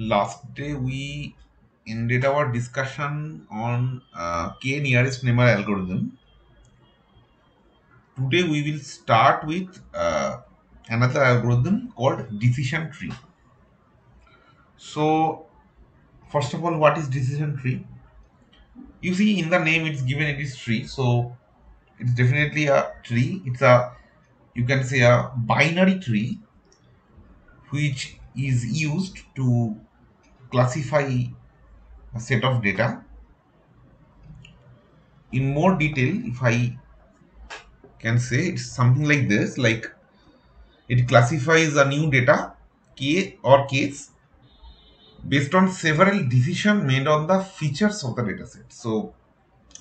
last day we ended our discussion on uh, k nearest neighbor algorithm. Today we will start with uh, another algorithm called decision tree. So first of all what is decision tree? You see in the name it's given it is tree. So it's definitely a tree. It's a you can say a binary tree which is used to classify a set of data. In more detail if i can say it's something like this like it classifies a new data k or case based on several decisions made on the features of the data set. So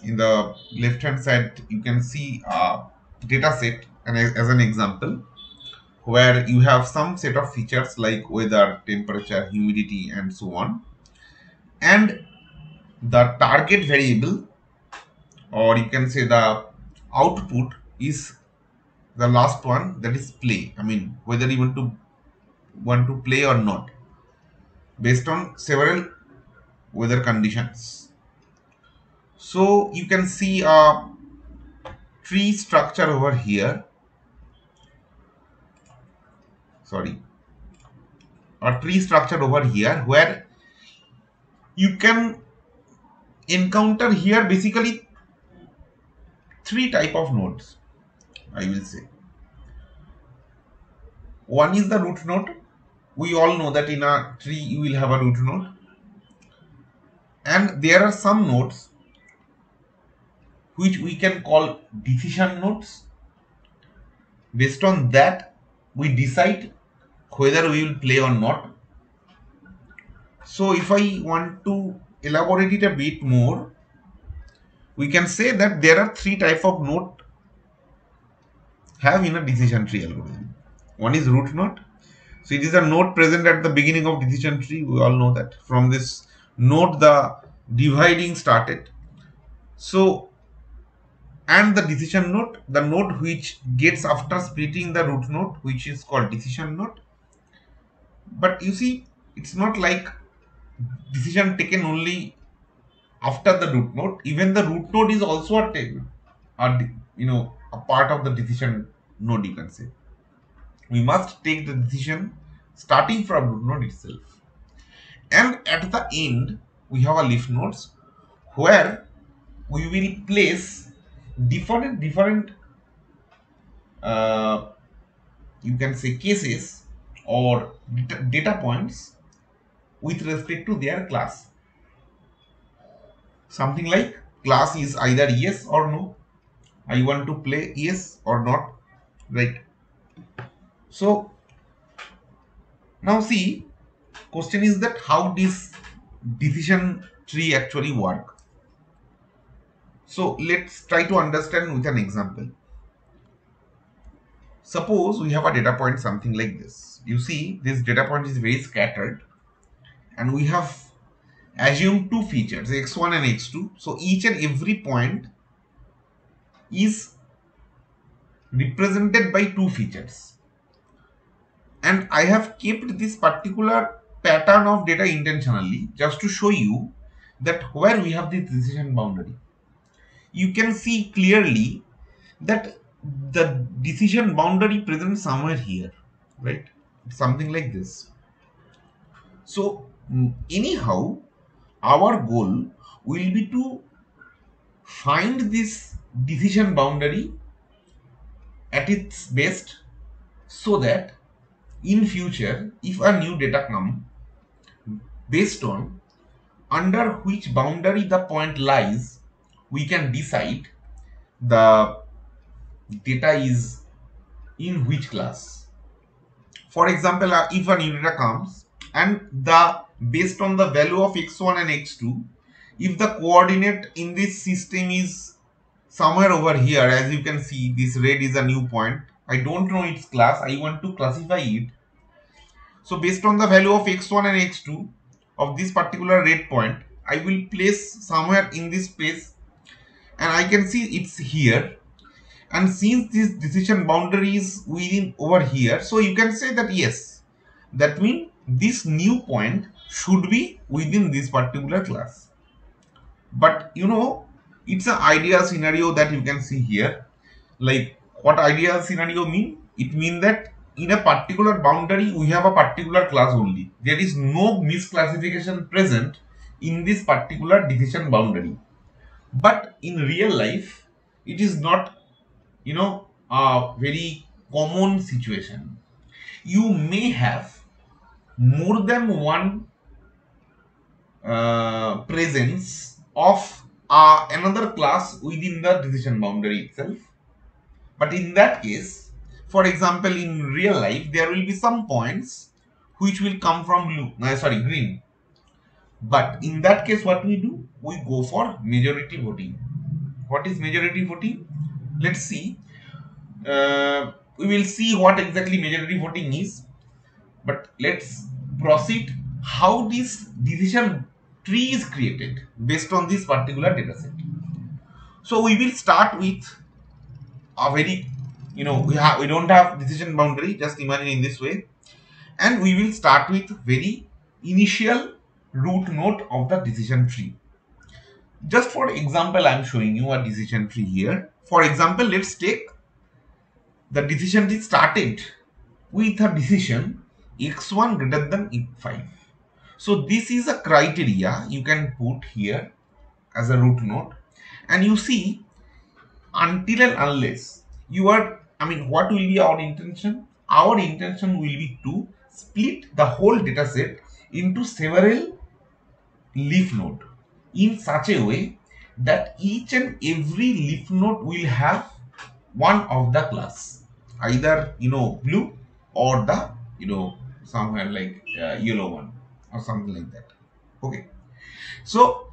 in the left hand side you can see a data set and as an example where you have some set of features like weather, temperature, humidity and so on. And the target variable or you can say the output is the last one that is play. I mean whether you want to want to play or not based on several weather conditions. So you can see a tree structure over here sorry. A tree structure over here where you can encounter here basically three type of nodes i will say. One is the root node. We all know that in a tree you will have a root node. And there are some nodes which we can call decision nodes. Based on that we decide whether we will play or not. So if I want to elaborate it a bit more, we can say that there are three type of node have in a decision tree algorithm. One is root node. So it is a node present at the beginning of decision tree. We all know that from this node the dividing started. So and the decision node, the node which gets after splitting the root node, which is called decision node but you see it's not like decision taken only after the root node even the root node is also a a you know a part of the decision node you can say. We must take the decision starting from root node itself. And at the end we have a leaf nodes where we will place different different uh, you can say cases or data points with respect to their class. Something like class is either yes or no. I want to play yes or not, right? So now see, question is that how this decision tree actually work. So let's try to understand with an example. Suppose we have a data point something like this. You see this data point is very scattered and we have assumed two features x1 and x2. So each and every point is represented by two features. And I have kept this particular pattern of data intentionally just to show you that where we have this decision boundary. You can see clearly that the decision boundary present somewhere here right something like this so mm, anyhow our goal will be to find this decision boundary at its best so that in future if a new data come based on under which boundary the point lies we can decide the data is in which class. For example, uh, if a new data comes and the based on the value of x1 and x2, if the coordinate in this system is somewhere over here, as you can see, this red is a new point. I don't know its class. I want to classify it. So based on the value of x1 and x2 of this particular red point, I will place somewhere in this space and I can see it's here and since this decision boundary is within over here so you can say that yes that means this new point should be within this particular class. But you know, it's an ideal scenario that you can see here. Like what ideal scenario mean? It mean that in a particular boundary we have a particular class only. There is no misclassification present in this particular decision boundary. But in real life, it is not, you know, a very common situation. You may have more than one uh, presence of uh, another class within the decision boundary itself. But in that case, for example, in real life, there will be some points which will come from blue, no, sorry, green. But in that case, what we do? We go for majority voting. What is majority voting? Let's see. Uh, we will see what exactly majority voting is. But let's proceed how this decision tree is created based on this particular data set. So we will start with a very, you know, we have we don't have decision boundary. Just imagine in this way, and we will start with very initial root node of the decision tree. Just for example, I am showing you a decision tree here. For example, let's take the decision tree started with a decision x1 greater than x5. So this is a criteria you can put here as a root node and you see until and unless you are I mean what will be our intention? Our intention will be to split the whole data set into several leaf node in such a way that each and every leaf node will have one of the class. Either you know blue or the you know somewhere like uh, yellow one or something like that. Okay. So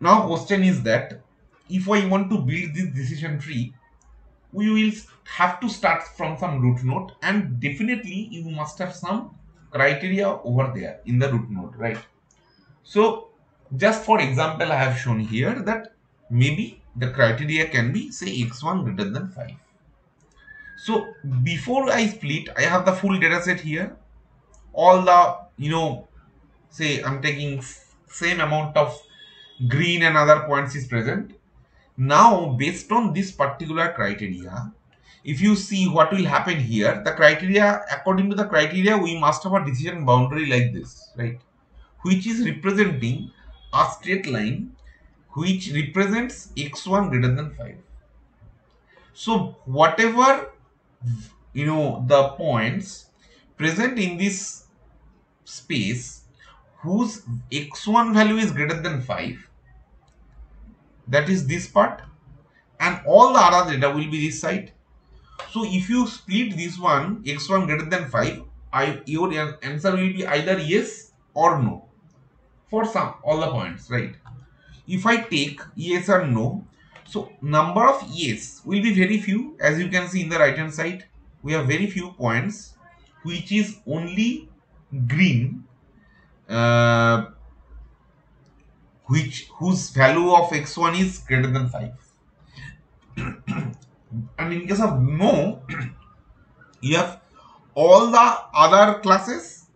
now question is that if I want to build this decision tree we will have to start from some root node and definitely you must have some criteria over there in the root node right? So just for example I have shown here that maybe the criteria can be say x1 greater than 5 so before I split I have the full data set here all the you know say I'm taking same amount of green and other points is present. Now based on this particular criteria, if you see what will happen here, the criteria according to the criteria we must have a decision boundary like this, right? Which is representing a straight line which represents x1 greater than 5. So whatever you know the points present in this space whose x1 value is greater than 5 that is this part and all the other data will be this side so if you split this one x1 greater than 5 I, your answer will be either yes or no for some all the points right? If I take yes or no so number of yes will be very few. As you can see in the right hand side we have very few points which is only green uh, which whose value of x1 is greater than 5 and in case of no you have all the other classes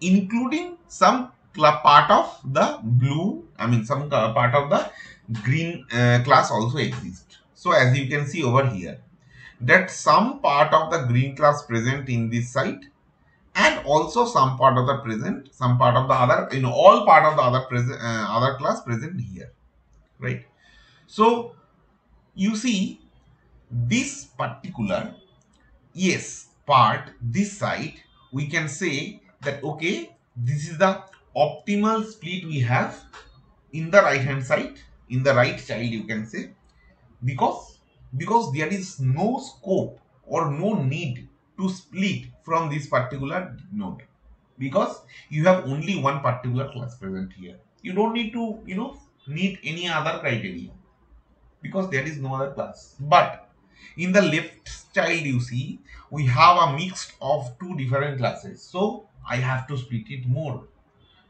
including some part of the blue i mean some part of the green uh, class also exists so as you can see over here that some part of the green class present in this site and also some part of the present some part of the other in all part of the other present uh, other class present here right? So you see this particular yes part this site, we can say that okay this is the optimal split we have in the right hand side in the right child you can say because because there is no scope or no need to split from this particular node because you have only one particular class present here. You don't need to, you know, need any other criteria because there is no other class. But in the left child you see, we have a mix of two different classes. So I have to split it more.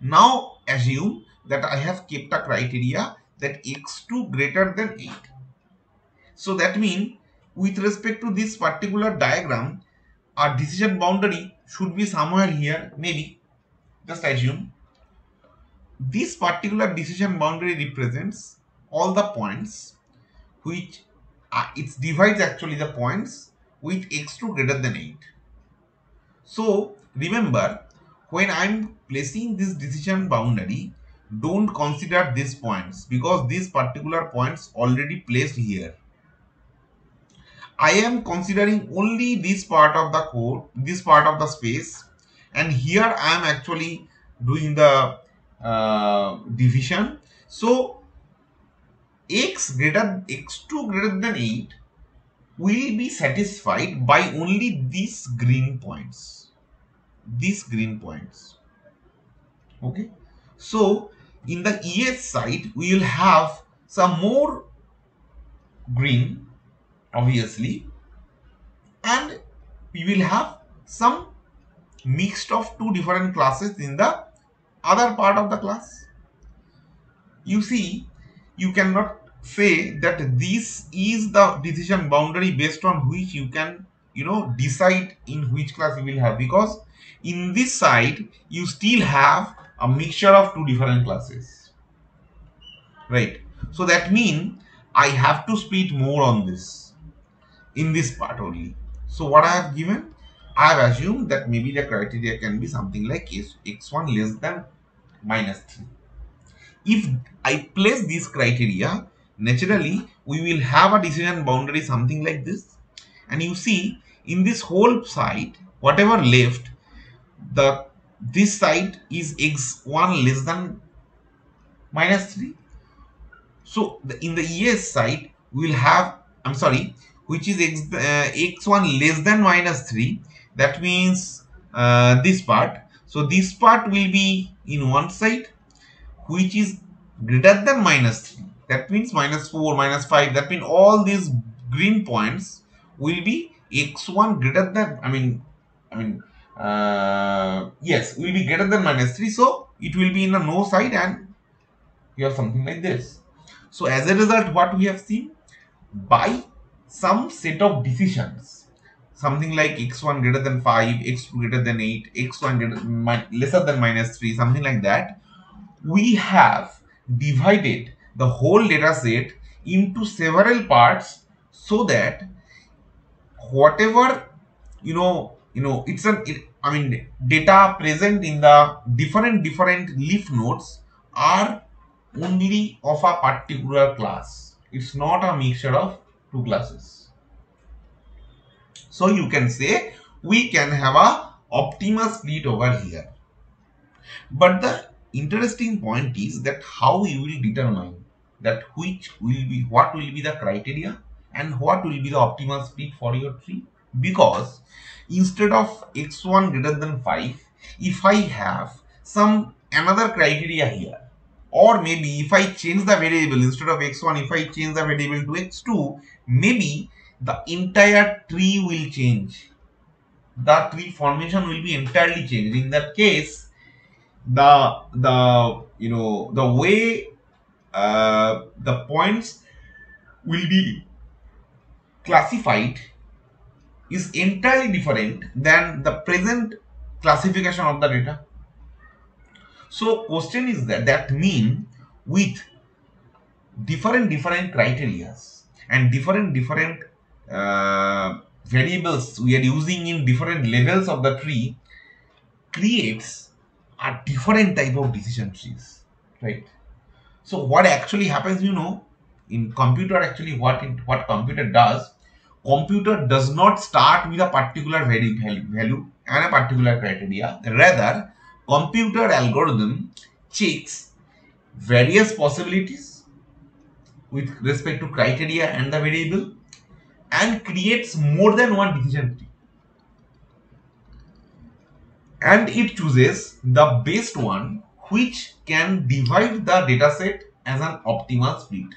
Now assume that I have kept a criteria that x2 greater than 8. So that means with respect to this particular diagram, our decision boundary should be somewhere here maybe just assume this particular decision boundary represents all the points which uh, it divides actually the points with x2 greater than 8. So remember when I'm placing this decision boundary don't consider these points because these particular points already placed here. I am considering only this part of the code, this part of the space and here I am actually doing the uh, division. So x greater x2 greater than 8 will be satisfied by only these green points. These green points. Okay. So in the ES side we will have some more green obviously and we will have some mixed of two different classes in the other part of the class. You see, you cannot say that this is the decision boundary based on which you can, you know, decide in which class you will have because in this side you still have a mixture of two different classes. Right. So that means I have to split more on this in this part only. So what I have given I have assumed that maybe the criteria can be something like x1 less than minus 3. If I place this criteria, naturally we will have a decision boundary something like this. And you see in this whole side, whatever left, the this side is x1 less than minus 3. So the, in the ES side, we will have, I'm sorry, which is x, uh, x1 less than minus 3 that means uh, this part. So this part will be in one side which is greater than minus 3 that means minus 4 minus 5 that means all these green points will be x1 greater than i mean i mean uh, yes will be greater than minus 3 so it will be in the no side and you have something like this. So as a result what we have seen? By some set of decisions something like x1 greater than 5, x2 greater than 8, x1 greater, lesser than minus 3, something like that, we have divided the whole data set into several parts so that whatever you know you know it's an it, i mean data present in the different different leaf nodes are only of a particular class. It's not a mixture of two classes. So you can say we can have a optimal split over here. But the interesting point is that how you will determine that which will be what will be the criteria and what will be the optimal split for your tree because instead of x1 greater than 5 if I have some another criteria here or maybe if I change the variable instead of x1 if I change the variable to x2 maybe the entire tree will change. The tree formation will be entirely changed. In that case, the the you know the way uh, the points will be classified is entirely different than the present classification of the data. So question is that that mean with different different criterias and different different uh, variables we are using in different levels of the tree creates a different type of decision trees right so what actually happens you know in computer actually what it, what computer does computer does not start with a particular value and a particular criteria rather computer algorithm checks various possibilities with respect to criteria and the variable and creates more than one decision tree. And it chooses the best one which can divide the dataset as an optimal split.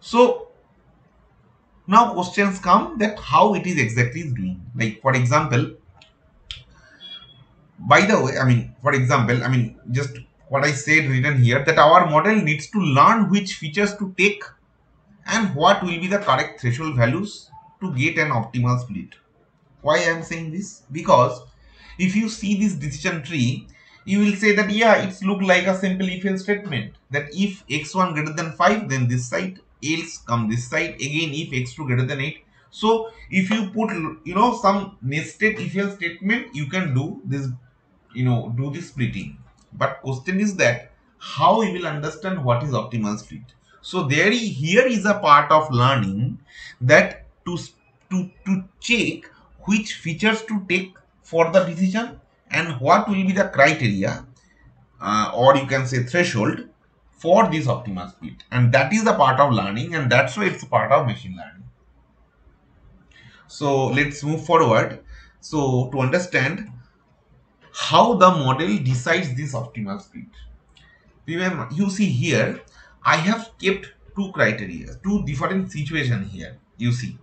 So now questions come that how it is exactly doing. Like for example, by the way, I mean, for example, I mean, just what I said written here that our model needs to learn which features to take and what will be the correct threshold values to get an optimal split. Why I am saying this? Because if you see this decision tree you will say that yeah it's look like a simple if else statement that if x1 greater than 5 then this side else come this side. Again if x2 greater than 8 so if you put you know some nested if else statement you can do this you know do this splitting. But question is that how we will understand what is optimal split. So there here is a part of learning that to to to check which features to take for the decision and what will be the criteria uh, or you can say threshold for this optimal speed. And that is the part of learning and that's why it's part of machine learning. So let's move forward. So to understand how the model decides this optimal speed. Remember you see here i have kept two criteria two different situation here you see.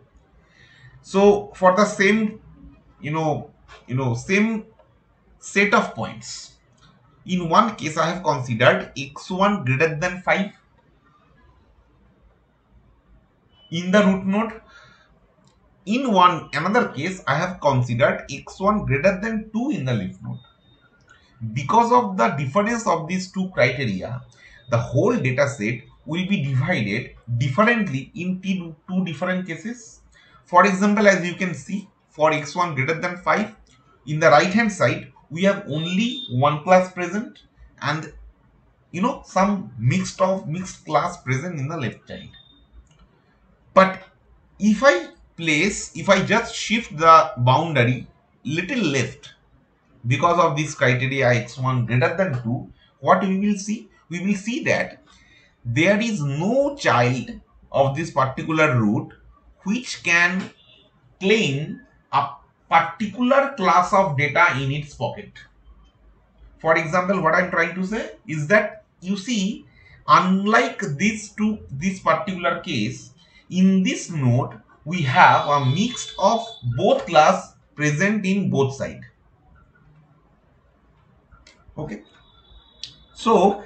So for the same you know you know same set of points in one case i have considered x1 greater than 5 in the root node. In one another case i have considered x1 greater than 2 in the leaf node. Because of the difference of these two criteria the whole data set will be divided differently into two different cases. For example as you can see for x1 greater than 5 in the right hand side we have only one class present and you know some mixed of mixed class present in the left child. But if i place if i just shift the boundary little left because of this criteria x1 greater than 2 what we will see? We will see that there is no child of this particular root which can claim particular class of data in its pocket. For example, what I'm trying to say is that you see, unlike this two, this particular case, in this node, we have a mix of both class present in both side. Okay. So,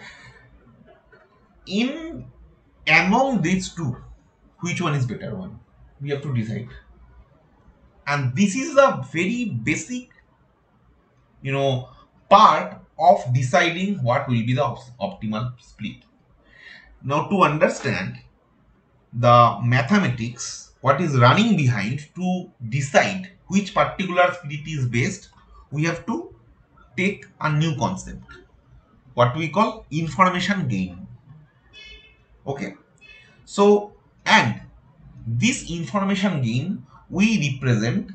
in among these two, which one is better one? We have to decide and this is a very basic you know part of deciding what will be the optimal split. Now to understand the mathematics what is running behind to decide which particular split is best we have to take a new concept. What we call information gain. Okay? So and this information gain we represent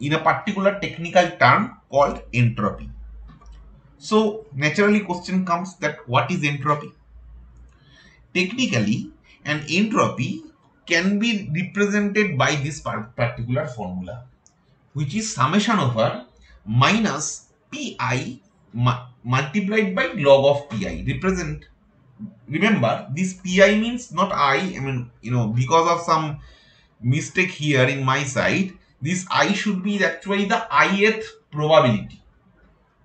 in a particular technical term called entropy. So naturally question comes that what is entropy? Technically an entropy can be represented by this particular formula which is summation over minus pi multiplied by log of pi represent remember this pi means not i i mean you know because of some mistake here in my side this i should be actually the ith probability.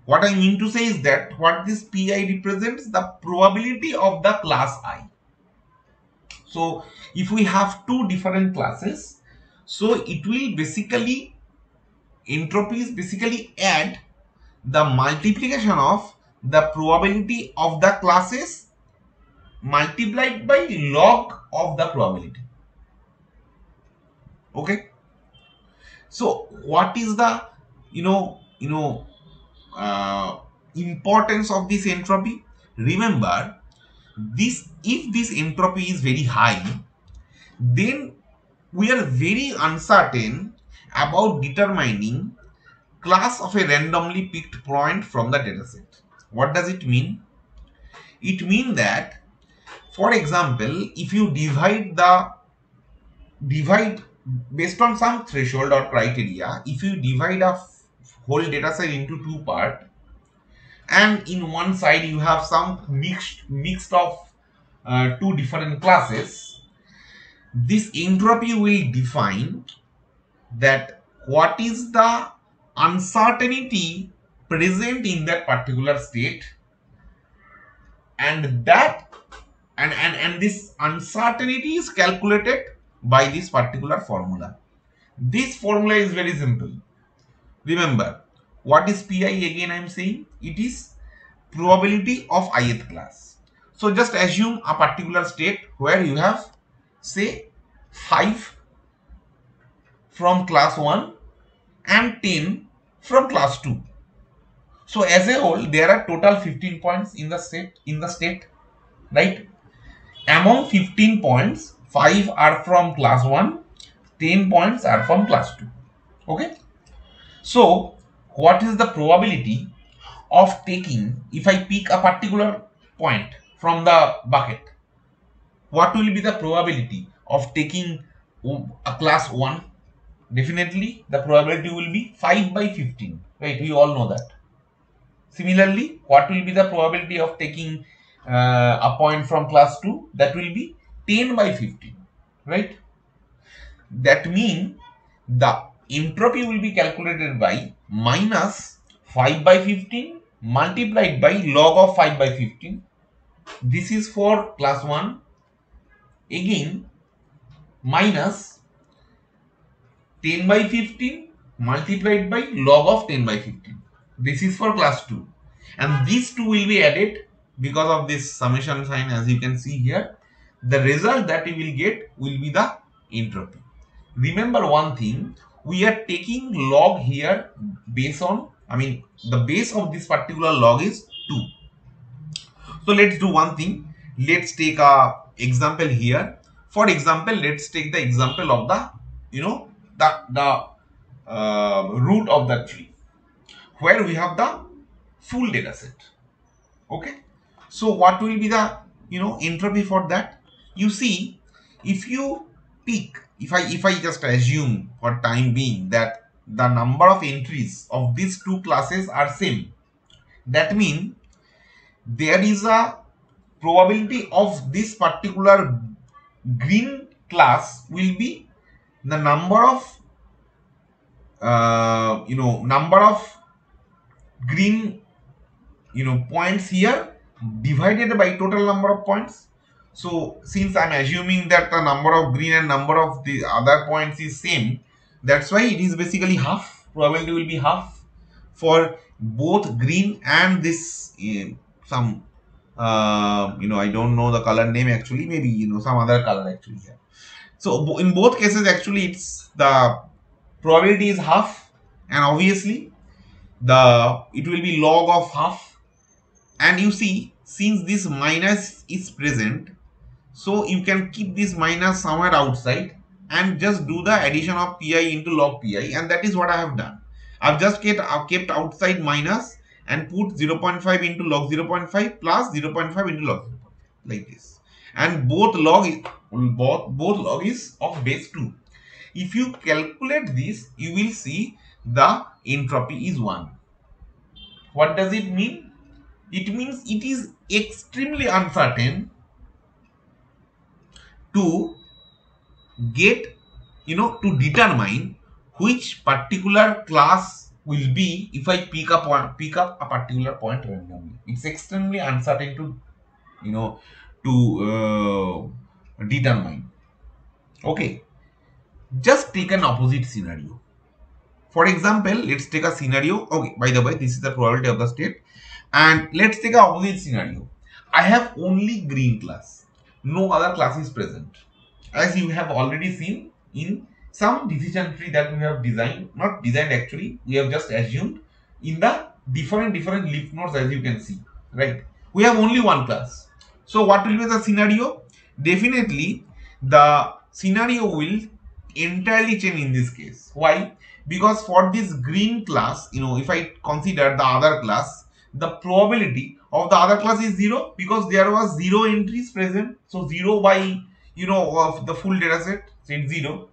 What i mean to say is that what this pi represents the probability of the class i. So if we have two different classes so it will basically entropies basically add the multiplication of the probability of the classes multiplied by log of the probability okay? So what is the you know you know uh, importance of this entropy? Remember this if this entropy is very high then we are very uncertain about determining class of a randomly picked point from the dataset what does it mean? It means that for example if you divide the divide based on some threshold or criteria, if you divide a whole data set into two part and in one side you have some mixed mixed of uh, two different classes, this entropy will define that what is the uncertainty present in that particular state and that and, and, and this uncertainty is calculated by this particular formula. This formula is very simple. Remember, what is pi again i am saying it is probability of ith class so just assume a particular state where you have say 5 from class 1 and 10 from class 2 so as a whole there are total 15 points in the state in the state right among 15 points 5 are from class 1 10 points are from class 2 okay? So what is the probability of taking if i pick a particular point from the bucket what will be the probability of taking a class 1 definitely the probability will be 5 by 15 right? We all know that. Similarly what will be the probability of taking uh, a point from class 2 that will be 10 by 15 right? That mean the entropy will be calculated by minus 5 by 15 multiplied by log of 5 by 15 this is for class 1 again minus 10 by 15 multiplied by log of 10 by 15 this is for class 2 and these two will be added because of this summation sign as you can see here the result that we will get will be the entropy. Remember one thing we are taking log here based on i mean the base of this particular log is 2 so let's do one thing. Let's take a example here. For example let's take the example of the you know the the uh, root of the tree where we have the full data set. Okay? So what will be the you know entropy for that? You see, if you pick, if I if I just assume for time being that the number of entries of these two classes are same, that means there is a probability of this particular green class will be the number of uh, you know number of green you know points here divided by total number of points. So since I'm assuming that the number of green and number of the other points is same, that's why it is basically half. Probability will be half for both green and this uh, some uh, you know I don't know the color name actually maybe you know some other color actually here. So in both cases actually it's the probability is half and obviously the it will be log of half and you see since this minus is present so you can keep this minus somewhere outside and just do the addition of pi into log pi and that is what I have done. I've just kept, I've kept outside minus and put 0.5 into log 0.5 plus 0.5 into log 0.5 like this and both log is both, both log is of base 2. If you calculate this you will see the entropy is 1. What does it mean? it means it is extremely uncertain to get you know to determine which particular class will be if I pick up one pick up a particular point randomly. It's extremely uncertain to you know to uh, determine. Okay, just take an opposite scenario. For example, let's take a scenario. Okay, by the way, this is the probability of the state. And let's take a opposite scenario. I have only green class. No other class is present. As you have already seen in some decision tree that we have designed, not designed actually, we have just assumed in the different different leaf nodes as you can see, right? We have only one class. So what will be the scenario? Definitely the scenario will entirely change in this case. Why? Because for this green class, you know, if I consider the other class, the probability of the other class is 0 because there was 0 entries present. So 0 by you know of the full data set, it's 0.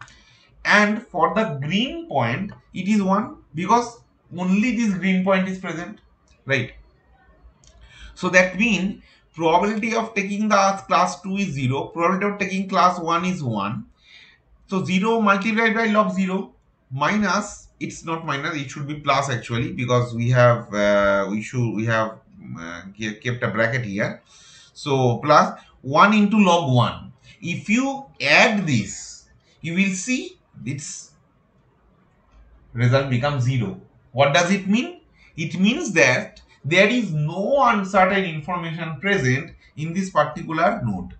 And for the green point, it is 1 because only this green point is present, right? So that means probability of taking the class 2 is 0, probability of taking class 1 is 1. So 0 multiplied by log 0 minus it's not minus it should be plus actually because we have uh, we should we have kept a bracket here. So plus 1 into log 1 if you add this you will see its result becomes 0 what does it mean? It means that there is no uncertain information present in this particular node.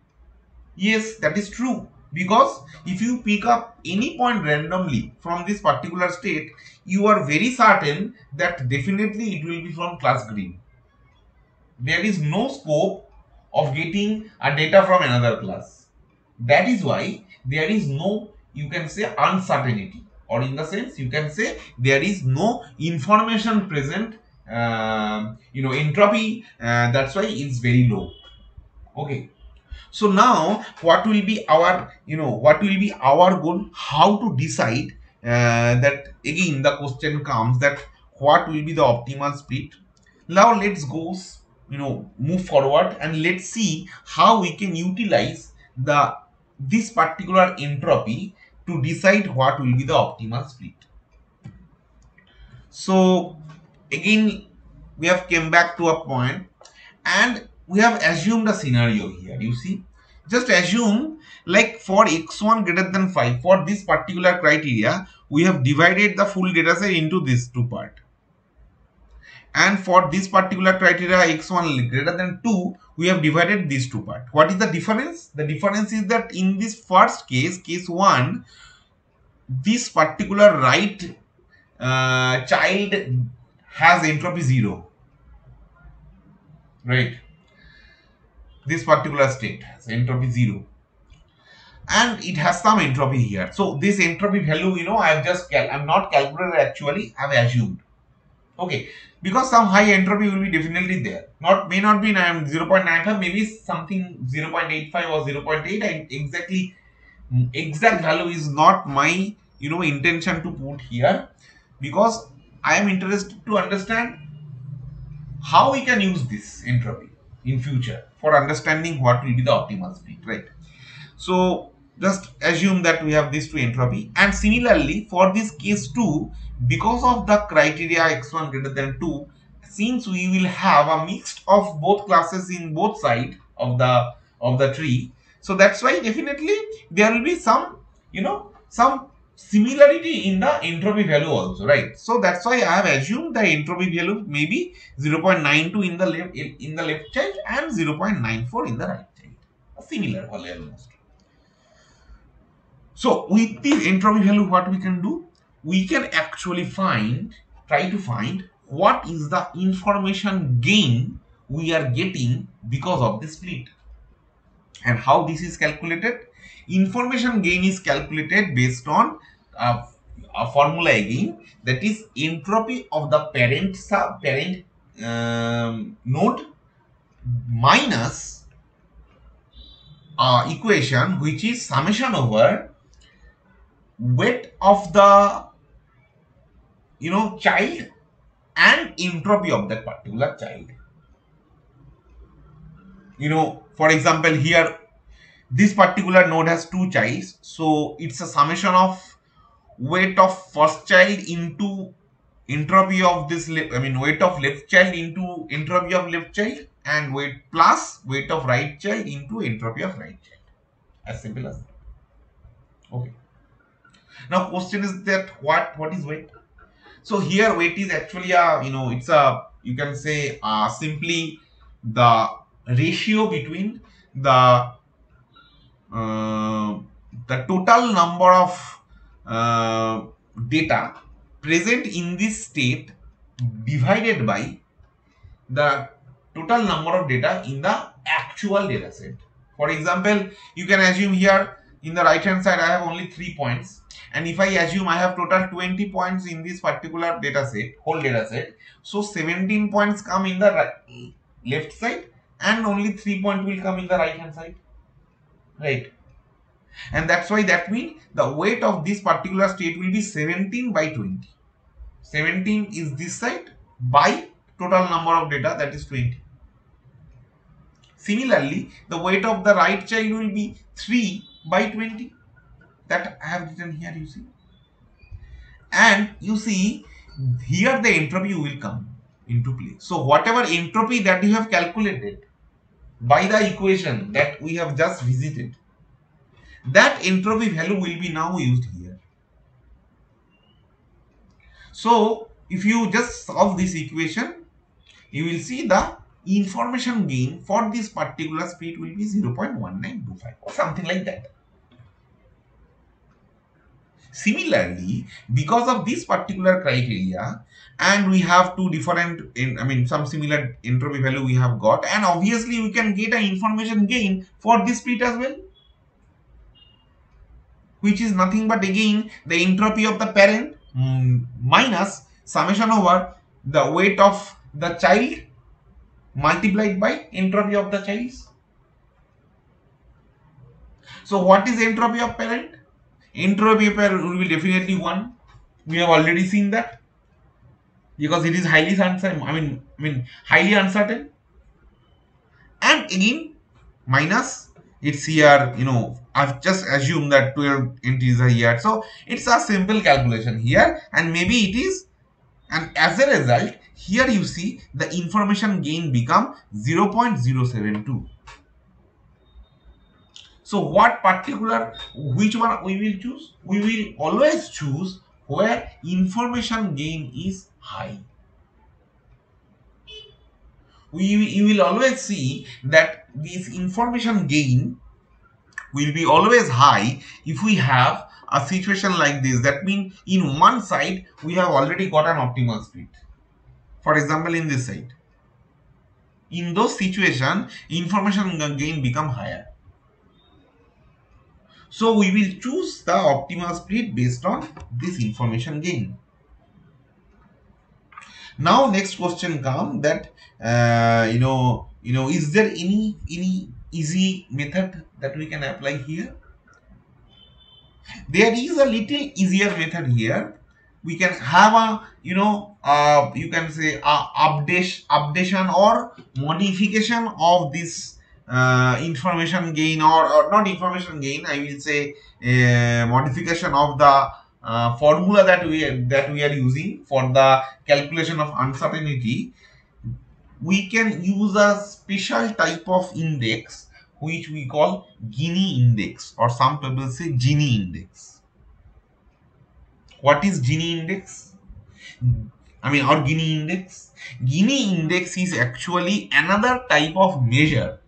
Yes, that is true. Because if you pick up any point randomly from this particular state, you are very certain that definitely it will be from class green. There is no scope of getting a data from another class. That is why there is no, you can say uncertainty. Or in the sense you can say there is no information present uh, you know entropy uh, that's why it's very low. Okay. So now what will be our you know what will be our goal? How to decide uh, that again the question comes that what will be the optimal split now let's go you know move forward and let's see how we can utilize the this particular entropy to decide what will be the optimal split. So again we have came back to a point and we have assumed a scenario here you see. Just assume like for x1 greater than 5 for this particular criteria we have divided the full data set into these two part and for this particular criteria x1 greater than 2 we have divided these two part. What is the difference? The difference is that in this first case case 1 this particular right uh, child has entropy 0 right? This particular state has entropy 0 and it has some entropy here. So this entropy value you know i have just i'm not calculated actually i've assumed okay. Because some high entropy will be definitely there. Not may not be 0.95 maybe something 0.85 or 0.8 and exactly exact value is not my you know intention to put here. Because i am interested to understand how we can use this entropy in future for understanding what will be the optimal speed right? So just assume that we have these two entropy. And similarly for this case 2 because of the criteria x1 greater than 2 since we will have a mix of both classes in both side of the of the tree. So that's why definitely there will be some you know some similarity in the entropy value also right? So that's why i have assumed the entropy value may be 0.92 in the left in the left child and 0.94 in the right child. A similar value almost so with this entropy value what we can do we can actually find, try to find what is the information gain we are getting because of the split. And how this is calculated? Information gain is calculated based on a, a formula again that is entropy of the parent sub parent um, node minus uh, equation which is summation over weight of the you know child and entropy of that particular child. You know for example here this particular node has two childs. So it's a summation of weight of first child into entropy of this i mean weight of left child into entropy of left child and weight plus weight of right child into entropy of right child. As simple as that. Okay now question is that what what is weight so here weight is actually a you know it's a you can say uh, simply the ratio between the uh, the total number of uh, data present in this state divided by the total number of data in the actual data set. For example, you can assume here in the right hand side I have only three points and if I assume I have total 20 points in this particular data set, whole data set, so 17 points come in the right, left side and only 3 points will come in the right hand side, right? And that's why that means the weight of this particular state will be 17 by 20. 17 is this side by total number of data that is 20. Similarly, the weight of the right child will be 3 by 20 that I have written here you see and you see here the entropy will come into play. So whatever entropy that you have calculated by the equation that we have just visited that entropy value will be now used here. So if you just solve this equation, you will see the information gain for this particular split will be 0.1925 or something like that. Similarly, because of this particular criteria and we have two different, in, I mean some similar entropy value we have got and obviously we can get an information gain for this split as well which is nothing but again the entropy of the parent mm, minus summation over the weight of the child multiplied by entropy of the child. So what is entropy of parent? Entropy of parent will be definitely 1. We have already seen that because it is highly uncertain. I mean, I mean highly uncertain. And again minus it's here, you know, I've just assumed that 12 entries are here. So it's a simple calculation here and maybe it is and as a result here you see the information gain become 0.072 so what particular which one we will choose? We will always choose where information gain is high. We you will always see that this information gain will be always high if we have a situation like this. That means in one side we have already got an optimal split for example in this side in those situation information gain become higher. So we will choose the optimal split based on this information gain. Now next question come that uh, you know you know is there any any easy method that we can apply here? There is a little easier method here we can have a you know uh, you can say uh, update updation or modification of this uh, information gain or, or, not information gain i will say modification of the uh, formula that we that we are using for the calculation of uncertainty we can use a special type of index which we call Gini index or some people say Gini index. What is Gini index? I mean, or Gini index? Gini index is actually another type of measure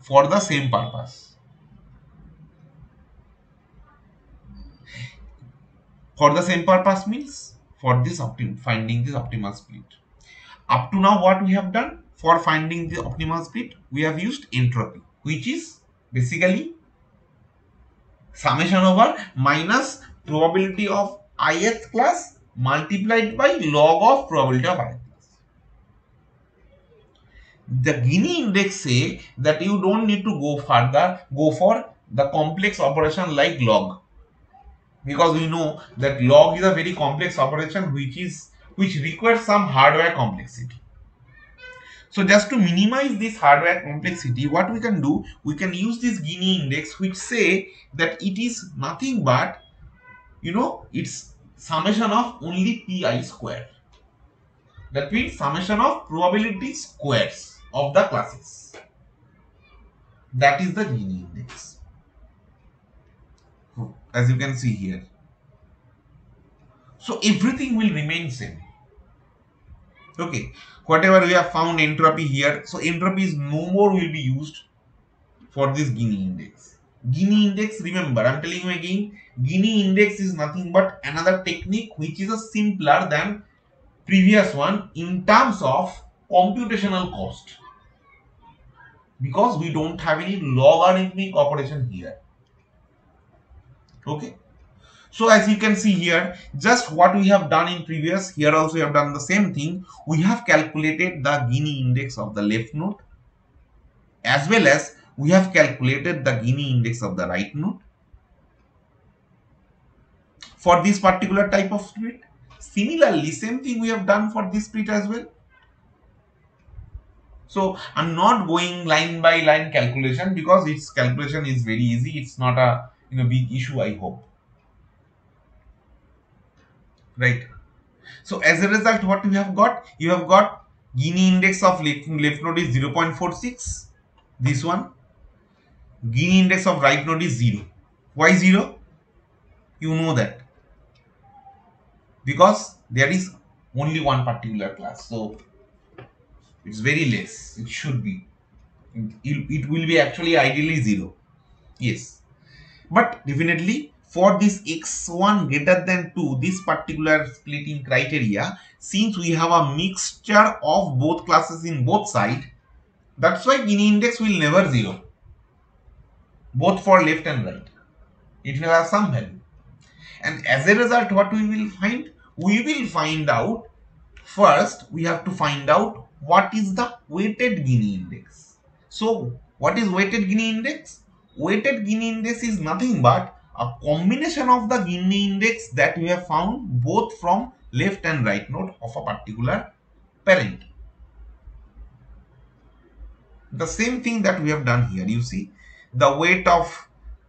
for the same purpose. For the same purpose means for this finding this optimal split. Up to now what we have done for finding the optimal split, we have used entropy which is basically summation over minus probability of ith class multiplied by log of probability of ith class. The Gini index say that you don't need to go further, go for the complex operation like log because we know that log is a very complex operation which is which requires some hardware complexity. So just to minimize this hardware complexity, what we can do, we can use this Gini index which say that it is nothing but, you know, it's summation of only pi square. That means summation of probability squares of the classes. That is the Gini index. As you can see here. So everything will remain same. Okay whatever we have found entropy here. So entropy is no more will be used for this Gini index. Gini index, remember, I'm telling you again, Gini index is nothing but another technique which is a simpler than previous one in terms of computational cost. Because we don't have any logarithmic operation here. Okay. So as you can see here, just what we have done in previous, here also we have done the same thing. We have calculated the Gini index of the left node as well as we have calculated the Gini index of the right node for this particular type of split. Similarly, same thing we have done for this split as well. So I'm not going line by line calculation because its calculation is very easy. It's not a you know big issue I hope right so as a result what you have got you have got Gini index of left, left node is 0.46 this one Gini index of right node is 0 why 0 you know that because there is only one particular class. So it's very less. It should be. It, will be actually ideally zero. Yes. But definitely for this x1 greater than 2, this particular splitting criteria, since we have a mixture of both classes in both sides, that's why Gini index will never zero. Both for left and right. It will have some value. And as a result, what we will find? We will find out, first we have to find out what is the weighted Gini index. So, what is weighted Gini index? Weighted Gini index is nothing but a combination of the Gini index that we have found both from left and right node of a particular parent. The same thing that we have done here, you see, the weight of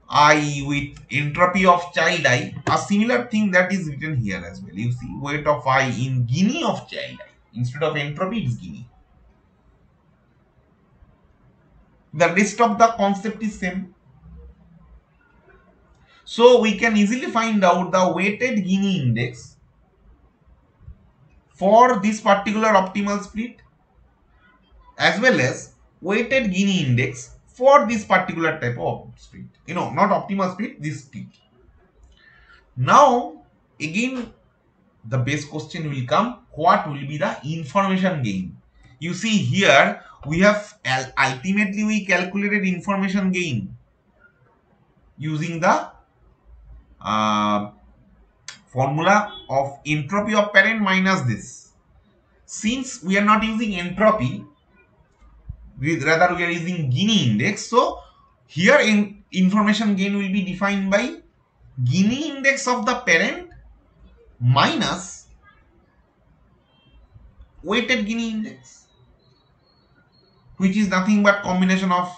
i with entropy of child i, a similar thing that is written here as well. You see, weight of i in Gini of child i. Instead of entropy, it is Gini. The rest of the concept is same. So we can easily find out the weighted Gini index for this particular optimal split as well as weighted Gini index for this particular type of split You know, not optimal split this split Now, again, the base question will come, what will be the information gain? You see here, we have ultimately we calculated information gain using the uh, formula of entropy of parent minus this. Since we are not using entropy, rather we are using Gini index. So here in information gain will be defined by Gini index of the parent minus weighted Gini index which is nothing but combination of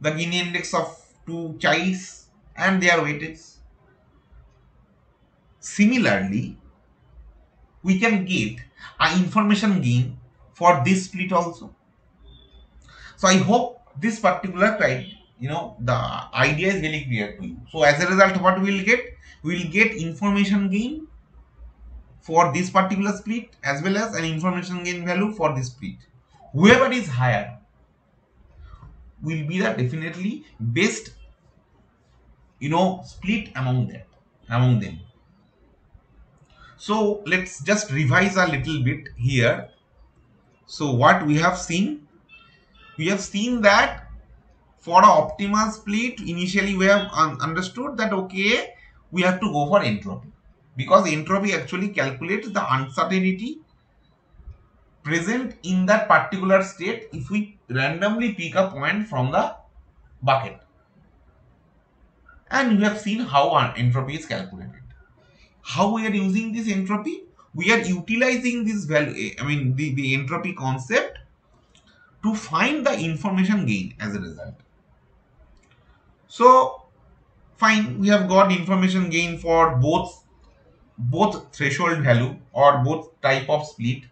the Gini index of two childs and their weightage. Similarly, we can get an information gain for this split also. So I hope this particular type, you know, the idea is really clear to you. So as a result, what we will get? We will get information gain for this particular split as well as an information gain value for this split. Whoever is higher will be the definitely best, you know, split among them, among them. So let's just revise a little bit here. So what we have seen, we have seen that for an optimal split, initially we have un understood that okay, we have to go for entropy. Because entropy actually calculates the uncertainty present in that particular state if we randomly pick a point from the bucket. And we have seen how entropy is calculated. How we are using this entropy? We are utilizing this value i mean the, the entropy concept to find the information gain as a result so fine we have got information gain for both both threshold value or both type of split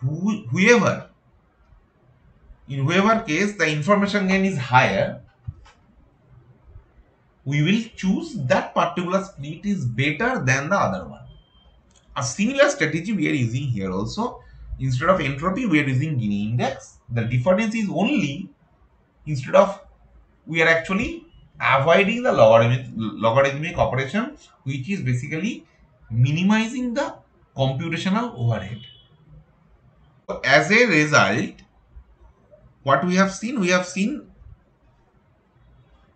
Who, whoever in whoever case the information gain is higher we will choose that particular split is better than the other one. A similar strategy we are using here also. Instead of entropy, we are using Gini index. The difference is only instead of we are actually avoiding the logarithmic, logarithmic operation, which is basically minimizing the computational overhead. As a result, what we have seen, we have seen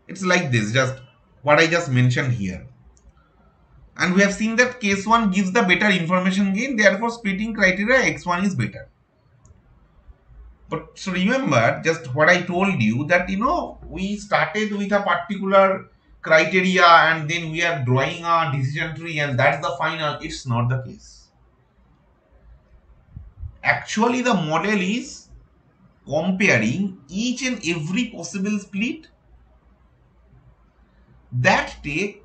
it's like this just what I just mentioned here. And we have seen that case 1 gives the better information gain, therefore splitting criteria x1 is better. But so remember just what I told you that you know we started with a particular criteria and then we are drawing a decision tree and that's the final. It's not the case. Actually the model is comparing each and every possible split that take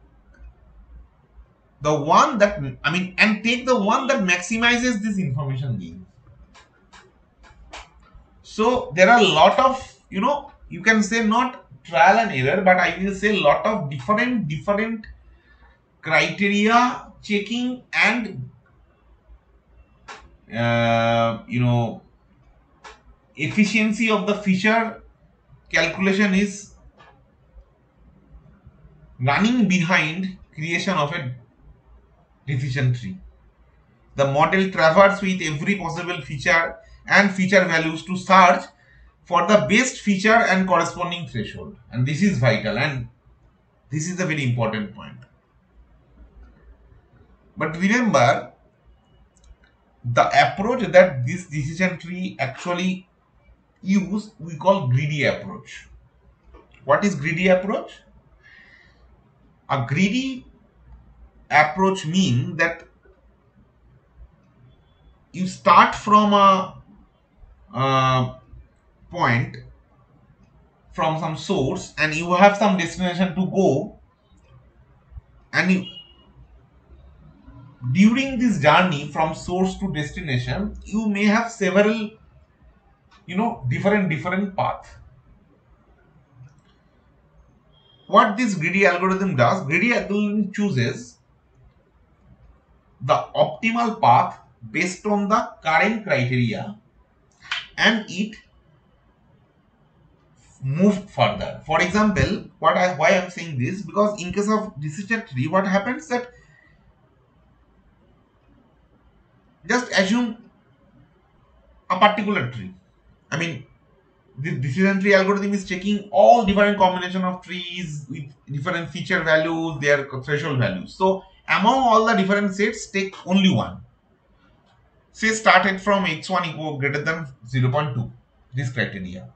the one that I mean and take the one that maximizes this information gain. So there are a lot of you know you can say not trial and error but I will say lot of different different criteria checking and uh, you know efficiency of the feature calculation is running behind creation of a decision tree. The model traverses with every possible feature and feature values to search for the best feature and corresponding threshold. And this is vital and this is a very important point. But remember, the approach that this decision tree actually use we call greedy approach. What is greedy approach? A greedy approach mean that you start from a uh, point from some source and you have some destination to go. And you, during this journey from source to destination you may have several you know different different path. What this greedy algorithm does greedy algorithm chooses the optimal path based on the current criteria and it move further. For example, what I why I'm saying this because in case of decision tree, what happens that just assume a particular tree. I mean, the decision tree algorithm is checking all different combination of trees with different feature values, their threshold values. So among all the different sets, take only one. Say started from x1 equal greater than 0.2, this criteria.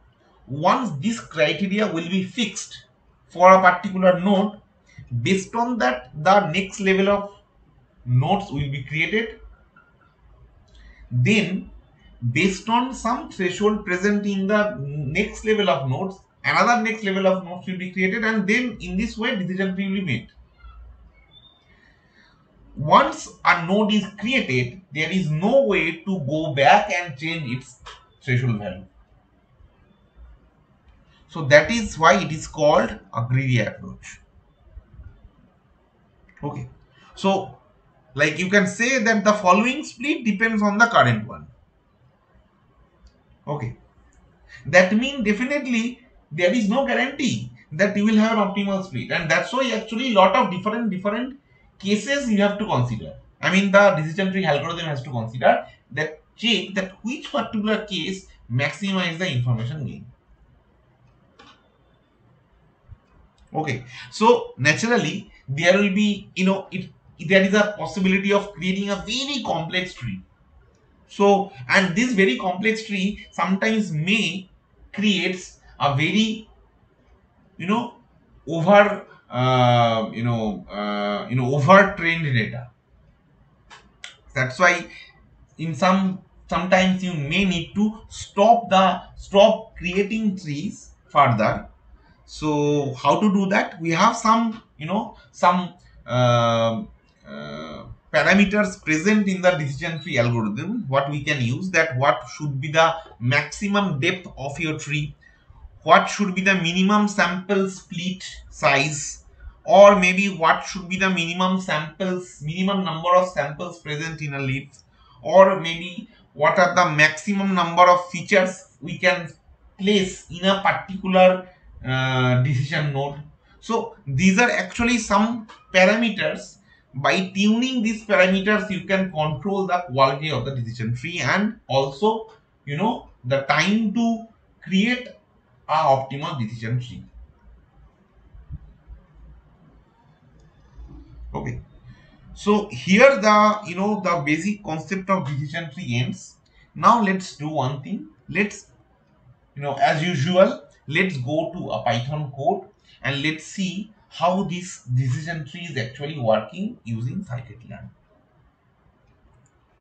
Once this criteria will be fixed for a particular node, based on that the next level of nodes will be created. Then based on some threshold present in the next level of nodes, another next level of nodes will be created and then in this way decision tree will be made once a node is created, there is no way to go back and change its threshold value. So that is why it is called a greedy approach. Okay. So like you can say that the following split depends on the current one. Okay. That means definitely there is no guarantee that you will have an optimal split and that's why actually lot of different different cases you have to consider. I mean, the decision tree algorithm has to consider that check that which particular case maximize the information gain. Okay, so naturally there will be, you know, it, there is a possibility of creating a very complex tree. So, and this very complex tree sometimes may creates a very, you know, over uh, you know uh, you know overtrained data. That's why in some sometimes you may need to stop the stop creating trees further. So how to do that? We have some you know some uh, uh, parameters present in the decision tree algorithm. What we can use that what should be the maximum depth of your tree what should be the minimum sample split size? Or maybe what should be the minimum samples minimum number of samples present in a leaf or maybe what are the maximum number of features we can place in a particular uh, decision node? So these are actually some parameters. By tuning these parameters you can control the quality of the decision tree and also you know the time to create a optimal decision tree. Okay. So here the you know the basic concept of decision tree ends. Now let's do one thing. Let's you know as usual let's go to a python code and let's see how this decision tree is actually working using scikit-learn